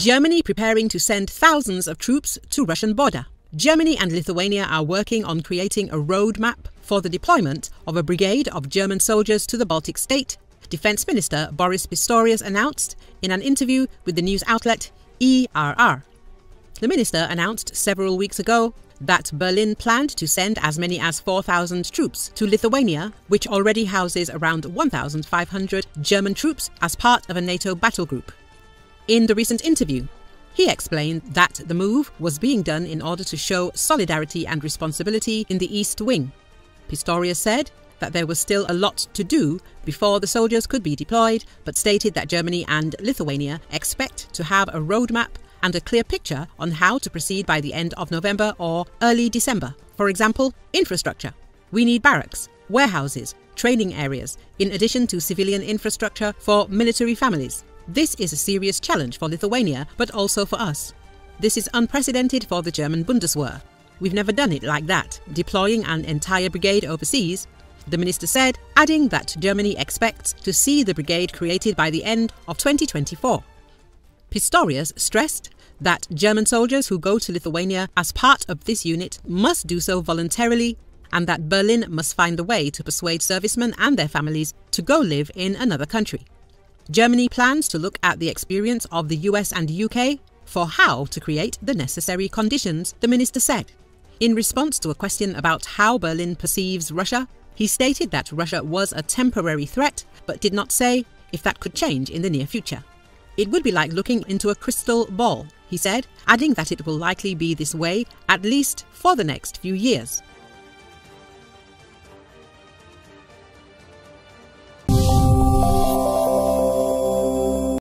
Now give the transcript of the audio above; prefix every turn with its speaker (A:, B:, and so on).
A: Germany preparing to send thousands of troops to Russian border. Germany and Lithuania are working on creating a roadmap for the deployment of a brigade of German soldiers to the Baltic state, Defense Minister Boris Pistorius announced in an interview with the news outlet ERR. The minister announced several weeks ago that Berlin planned to send as many as 4,000 troops to Lithuania, which already houses around 1,500 German troops as part of a NATO battle group. In the recent interview, he explained that the move was being done in order to show solidarity and responsibility in the East Wing. Pistorius said that there was still a lot to do before the soldiers could be deployed, but stated that Germany and Lithuania expect to have a roadmap and a clear picture on how to proceed by the end of November or early December. For example, infrastructure. We need barracks, warehouses, training areas, in addition to civilian infrastructure for military families. This is a serious challenge for Lithuania, but also for us. This is unprecedented for the German Bundeswehr. We've never done it like that, deploying an entire brigade overseas, the minister said, adding that Germany expects to see the brigade created by the end of 2024. Pistorius stressed that German soldiers who go to Lithuania as part of this unit must do so voluntarily and that Berlin must find a way to persuade servicemen and their families to go live in another country. Germany plans to look at the experience of the US and UK for how to create the necessary conditions, the minister said. In response to a question about how Berlin perceives Russia, he stated that Russia was a temporary threat, but did not say if that could change in the near future. It would be like looking into a crystal ball, he said, adding that it will likely be this way at least for the next few years.